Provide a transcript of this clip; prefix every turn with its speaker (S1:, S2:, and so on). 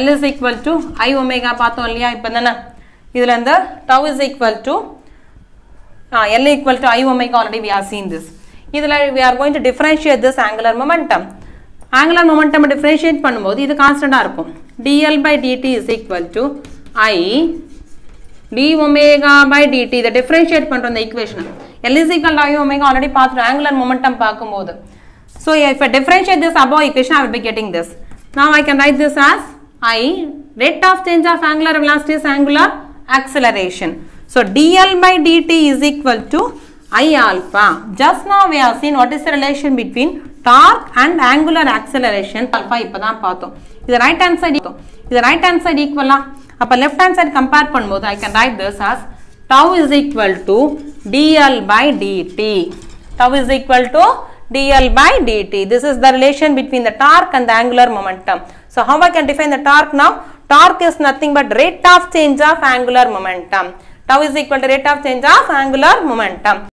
S1: L is equal to I omega பார்த்தோம் இல்லையா இப்போ தானே இதில் இந்த tau is equal to L equal to I omega already we have seen this இதில் we are going to differentiate this angular momentum angular momentum differentiate பண்ணும்போது இது கான்ஸ்டண்டாக இருக்கும் dl by dt is equal to I d omega by dt இதை differentiate பண்ணுறோம் இந்த equation L is equal to I omega already பார்த்துட்டோம் angular momentum பார்க்கும்போது so if I differentiate this above equation I will be getting this now I can write this as I rate of change of angular velocity is angular acceleration so dl by dt is equal to I alpha just now we have seen what is the relation between torque and angular acceleration alpha இப்பதான் பார்த்தோம் இது right hand side இது right hand side equal அப்ப left hand side compare பண்ணும்போது I can write this as tau is equal to dl by dt tau is equal to dl by dt. This is the relation between the torque and the angular momentum. So how I can define the torque now? Torque is nothing but rate of change of angular momentum. Tau is equal to rate of change of angular momentum